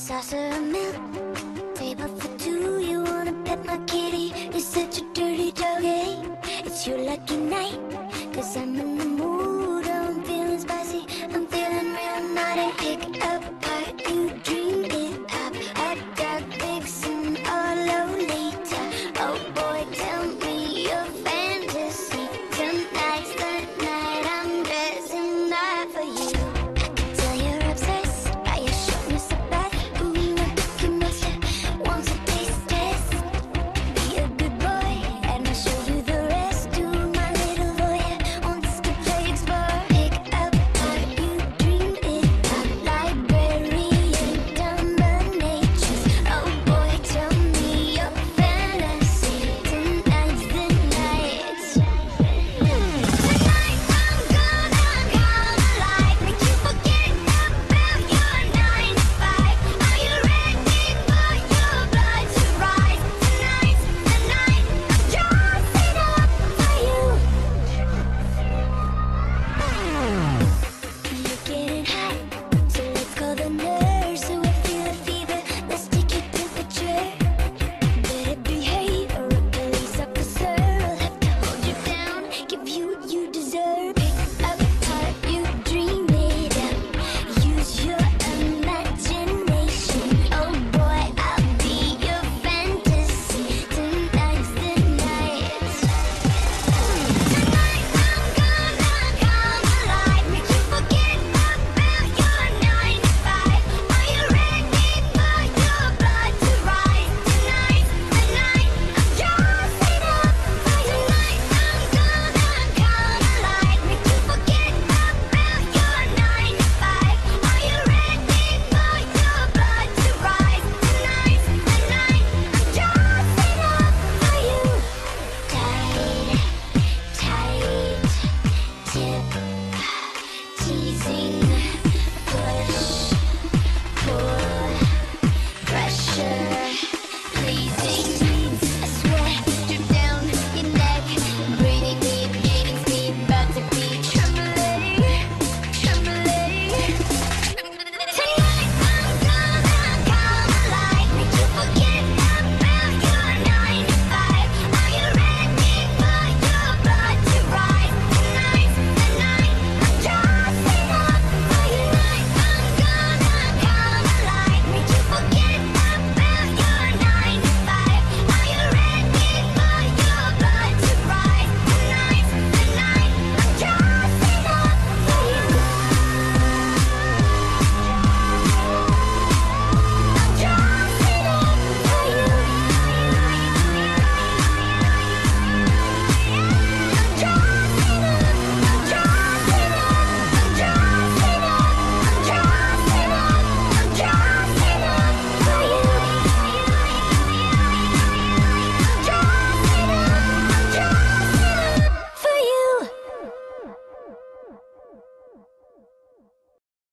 Saucerman, table for two. You wanna pet my kitty? You're such a dirty dog, eh? It's your lucky night, cause I'm in the mood. I'm feeling spicy, I'm feeling real naughty. Pick up part, you dream it up. I got vixen or Lolita. Oh boy, tell me your fantasy. Tonight's the night I'm dressing up for you.